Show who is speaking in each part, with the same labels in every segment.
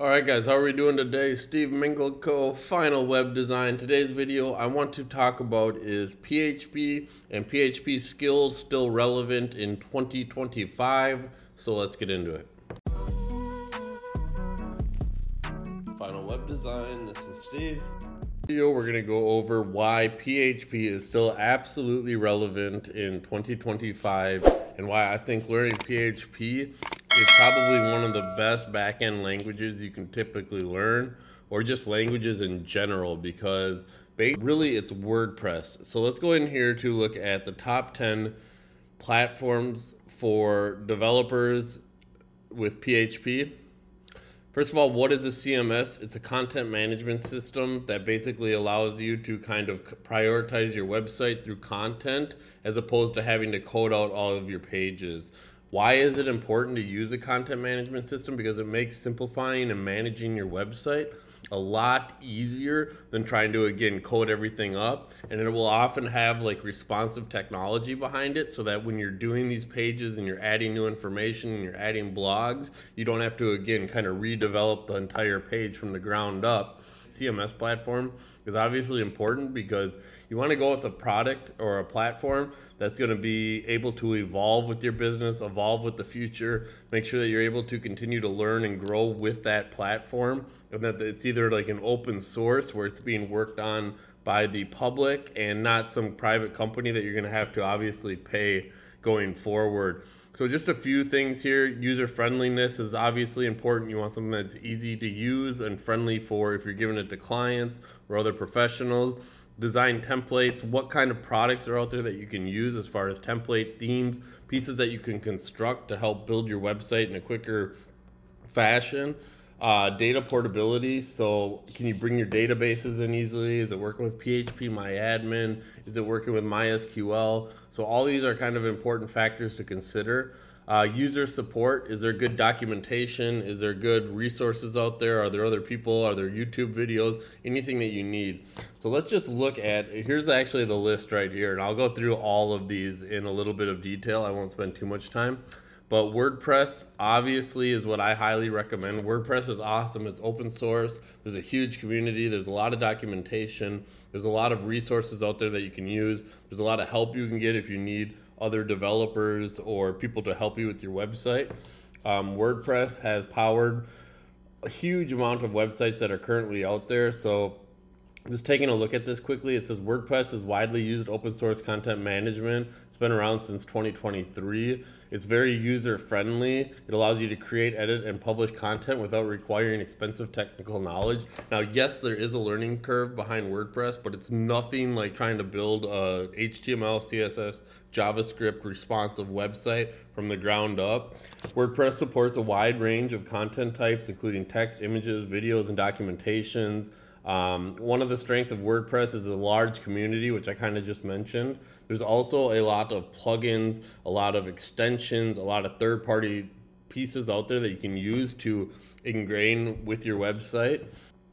Speaker 1: All right, guys, how are we doing today? Steve Mingleco, Final Web Design. Today's video I want to talk about is PHP and PHP skills still relevant in 2025. So let's get into it. Final Web Design, this is Steve. Video, we're going to go over why PHP is still absolutely relevant in 2025 and why I think learning PHP it's probably one of the best back-end languages you can typically learn or just languages in general because really it's WordPress. So let's go in here to look at the top 10 platforms for developers with PHP. First of all, what is a CMS? It's a content management system that basically allows you to kind of prioritize your website through content as opposed to having to code out all of your pages. Why is it important to use a content management system? Because it makes simplifying and managing your website a lot easier than trying to again code everything up and it will often have like responsive technology behind it so that when you're doing these pages and you're adding new information and you're adding blogs you don't have to again kind of redevelop the entire page from the ground up cms platform is obviously important because you want to go with a product or a platform that's going to be able to evolve with your business, evolve with the future, make sure that you're able to continue to learn and grow with that platform, and that it's either like an open source where it's being worked on by the public and not some private company that you're going to have to obviously pay going forward. So just a few things here. User friendliness is obviously important. You want something that's easy to use and friendly for if you're giving it to clients or other professionals design templates, what kind of products are out there that you can use as far as template themes, pieces that you can construct to help build your website in a quicker fashion. Uh, data portability. So, can you bring your databases in easily? Is it working with PHP MyAdmin? Is it working with MySQL? So, all these are kind of important factors to consider. Uh, user support is there good documentation? Is there good resources out there? Are there other people? Are there YouTube videos? Anything that you need. So let's just look at here's actually the list right here, and I'll go through all of these in a little bit of detail. I won't spend too much time. But WordPress obviously is what I highly recommend. WordPress is awesome. It's open source. There's a huge community. There's a lot of documentation. There's a lot of resources out there that you can use. There's a lot of help you can get if you need other developers or people to help you with your website. Um, WordPress has powered a huge amount of websites that are currently out there. So just taking a look at this quickly, it says WordPress is widely used open source content management. It's been around since 2023. It's very user friendly. It allows you to create, edit, and publish content without requiring expensive technical knowledge. Now, yes, there is a learning curve behind WordPress, but it's nothing like trying to build a HTML, CSS, JavaScript responsive website from the ground up. WordPress supports a wide range of content types, including text, images, videos, and documentations. Um, one of the strengths of WordPress is a large community, which I kind of just mentioned. There's also a lot of plugins, a lot of extensions, a lot of third party pieces out there that you can use to ingrain with your website.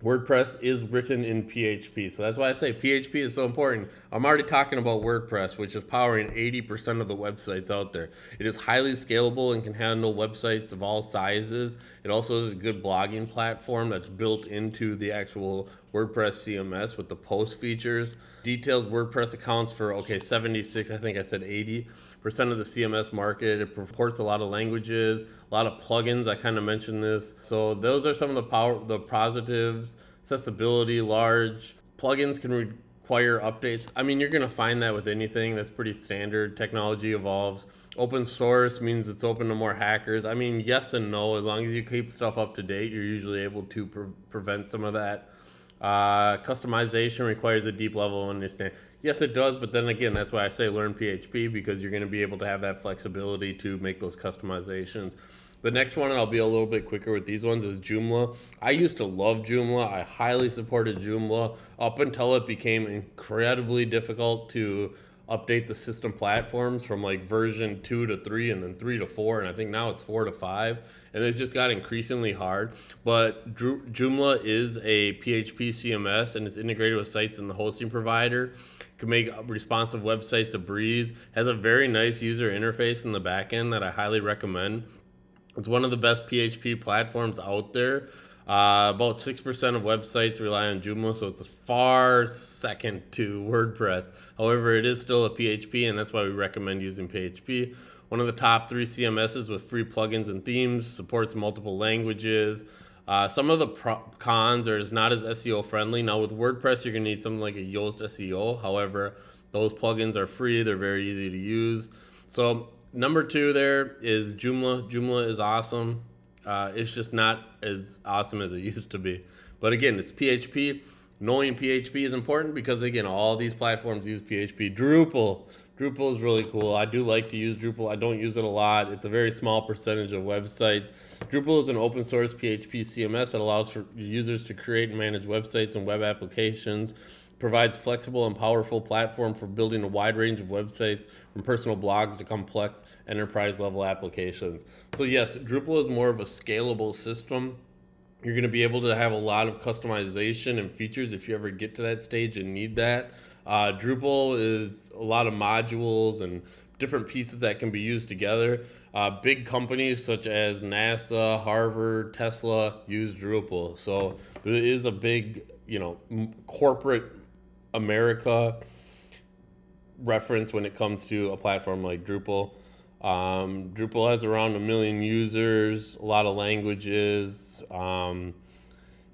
Speaker 1: WordPress is written in PHP. So that's why I say PHP is so important. I'm already talking about WordPress, which is powering 80% of the websites out there. It is highly scalable and can handle websites of all sizes. It also is a good blogging platform that's built into the actual WordPress CMS with the post features. Details WordPress accounts for, okay, 76, I think I said 80 percent of the CMS market. It supports a lot of languages, a lot of plugins. I kind of mentioned this. So those are some of the power, the positives. Accessibility, large plugins can require updates. I mean, you're gonna find that with anything. That's pretty standard. Technology evolves. Open source means it's open to more hackers. I mean, yes and no. As long as you keep stuff up to date, you're usually able to pre prevent some of that. Uh, customization requires a deep level of understanding. Yes, it does, but then again, that's why I say learn PHP because you're going to be able to have that flexibility to make those customizations. The next one, and I'll be a little bit quicker with these ones, is Joomla. I used to love Joomla. I highly supported Joomla up until it became incredibly difficult to update the system platforms from like version two to three and then three to four. And I think now it's four to five. And it's just got increasingly hard. But Joomla is a PHP CMS and it's integrated with sites and the hosting provider can make responsive websites a breeze. Has a very nice user interface in the backend that I highly recommend. It's one of the best PHP platforms out there. Uh, about 6% of websites rely on Joomla, so it's a far second to WordPress. However, it is still a PHP, and that's why we recommend using PHP. One of the top three CMSs with free plugins and themes, supports multiple languages. Uh, some of the cons are it's not as SEO friendly. Now with WordPress, you're gonna need something like a Yoast SEO. However, those plugins are free. They're very easy to use. So number two there is Joomla. Joomla is awesome. Uh, it's just not as awesome as it used to be. But again, it's PHP. Knowing PHP is important because again, all these platforms use PHP. Drupal. Drupal is really cool. I do like to use Drupal. I don't use it a lot. It's a very small percentage of websites. Drupal is an open source PHP CMS that allows for users to create and manage websites and web applications provides flexible and powerful platform for building a wide range of websites from personal blogs to complex enterprise level applications. So yes, Drupal is more of a scalable system. You're going to be able to have a lot of customization and features if you ever get to that stage and need that. Uh, Drupal is a lot of modules and different pieces that can be used together. Uh, big companies such as NASA, Harvard, Tesla use Drupal. So it is a big, you know, corporate America reference when it comes to a platform like Drupal. Um, Drupal has around a million users, a lot of languages, um,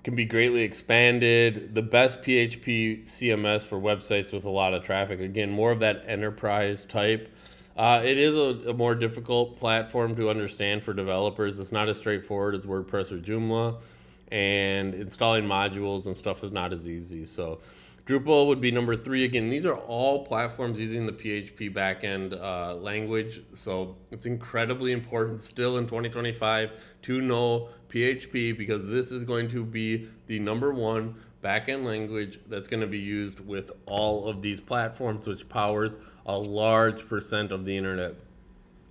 Speaker 1: can be greatly expanded. The best PHP CMS for websites with a lot of traffic. Again, more of that enterprise type. Uh, it is a, a, more difficult platform to understand for developers. It's not as straightforward as WordPress or Joomla, and installing modules and stuff is not as easy. So, Drupal would be number three. Again, these are all platforms using the PHP backend uh, language. So it's incredibly important still in 2025 to know PHP because this is going to be the number one backend language that's going to be used with all of these platforms, which powers a large percent of the internet.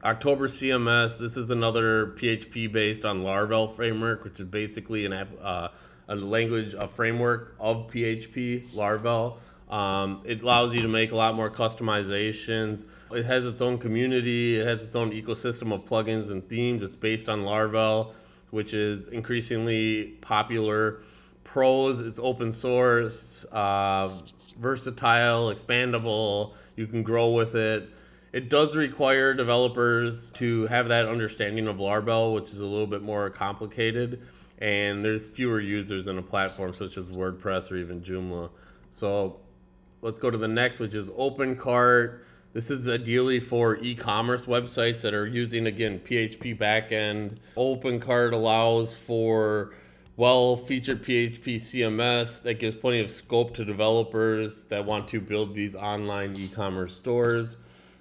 Speaker 1: October CMS, this is another PHP based on Laravel framework, which is basically an app. Uh, a language, a framework of PHP, Laravel. Um, it allows you to make a lot more customizations. It has its own community. It has its own ecosystem of plugins and themes. It's based on Laravel, which is increasingly popular. Pros, it's open source, uh, versatile, expandable. You can grow with it. It does require developers to have that understanding of Laravel, which is a little bit more complicated and there's fewer users on a platform such as WordPress or even Joomla. So let's go to the next, which is OpenCart. This is ideally for e-commerce websites that are using again PHP backend. OpenCart allows for well-featured PHP CMS that gives plenty of scope to developers that want to build these online e-commerce stores.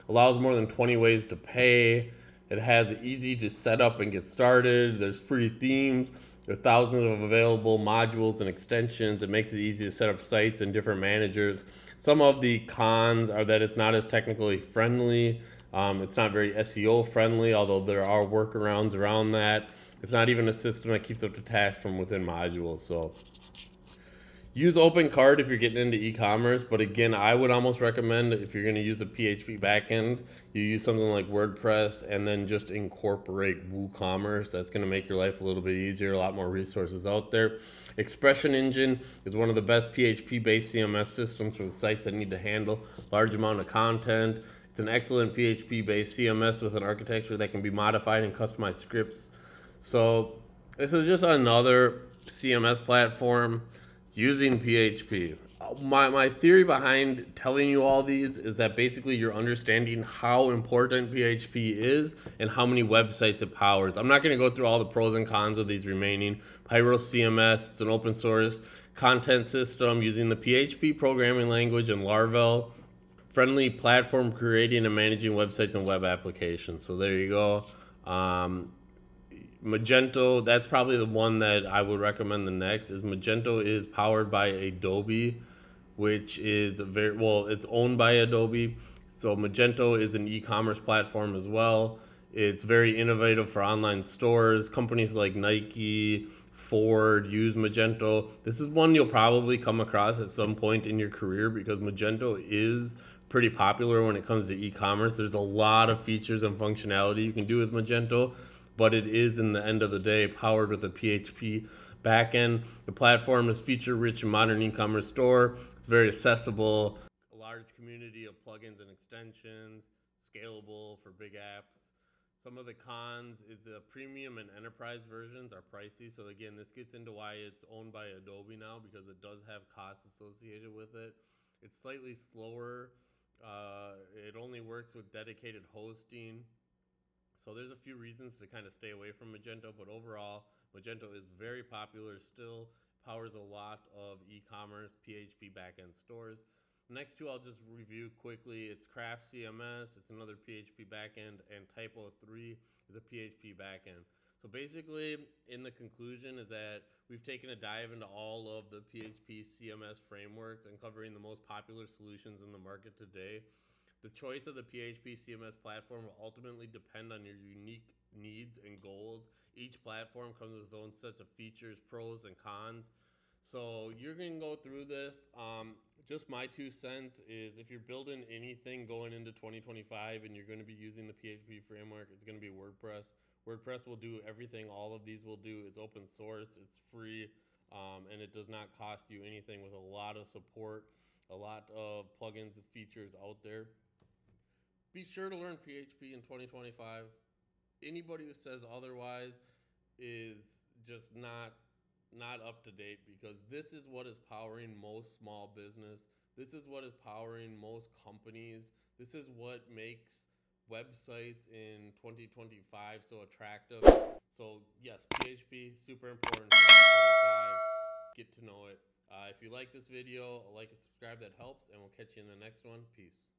Speaker 1: Allows more than 20 ways to pay. It has easy to set up and get started. There's free themes. There are thousands of available modules and extensions. It makes it easy to set up sites and different managers. Some of the cons are that it's not as technically friendly. Um, it's not very SEO friendly, although there are workarounds around that. It's not even a system that keeps up the tasks from within modules. So use OpenCart if you're getting into e-commerce, but again, I would almost recommend if you're going to use a PHP backend, you use something like WordPress and then just incorporate WooCommerce. That's going to make your life a little bit easier, a lot more resources out there. Expression Engine is one of the best PHP-based CMS systems for the sites that need to handle large amount of content. It's an excellent PHP-based CMS with an architecture that can be modified and customized scripts. So this is just another CMS platform using PHP. My, my theory behind telling you all these is that basically you're understanding how important PHP is and how many websites it powers. I'm not going to go through all the pros and cons of these remaining. Pyro CMS, it's an open source content system using the PHP programming language and Laravel. Friendly platform creating and managing websites and web applications. So there you go. Um, Magento, that's probably the one that I would recommend the next. Is Magento is powered by Adobe, which is a very well. It's owned by Adobe, so Magento is an e-commerce platform as well. It's very innovative for online stores. Companies like Nike, Ford use Magento. This is one you'll probably come across at some point in your career because Magento is pretty popular when it comes to e-commerce. There's a lot of features and functionality you can do with Magento but it is in the end of the day powered with a PHP backend. The platform is feature rich and modern e commerce store. It's very accessible, a large community of plugins and extensions, scalable for big apps. Some of the cons is the premium and enterprise versions are pricey. So again, this gets into why it's owned by Adobe now because it does have costs associated with it. It's slightly slower. Uh, it only works with dedicated hosting. So there's a few reasons to kind of stay away from Magento, but overall, Magento is very popular still, powers a lot of e-commerce, PHP backend stores. Next two I'll just review quickly. It's Craft CMS, it's another PHP backend, and Typo 3 is a PHP backend. So basically, in the conclusion, is that we've taken a dive into all of the PHP CMS frameworks and covering the most popular solutions in the market today. The choice of the PHP CMS platform will ultimately depend on your unique needs and goals. Each platform comes with its own sets of features, pros, and cons. So you're going to go through this. Um, just my two cents is if you're building anything going into 2025 and you're going to be using the PHP framework, it's going to be WordPress. WordPress will do everything all of these will do. It's open source, it's free, um, and it does not cost you anything with a lot of support, a lot of plugins and features out there. Be sure to learn PHP in 2025. Anybody who says otherwise is just not not up to date because this is what is powering most small business. This is what is powering most companies. This is what makes websites in 2025 so attractive. So, yes, PHP, super important. 2025. Get to know it. Uh, if you like this video, like and subscribe, that helps, and we'll catch you in the next one. Peace.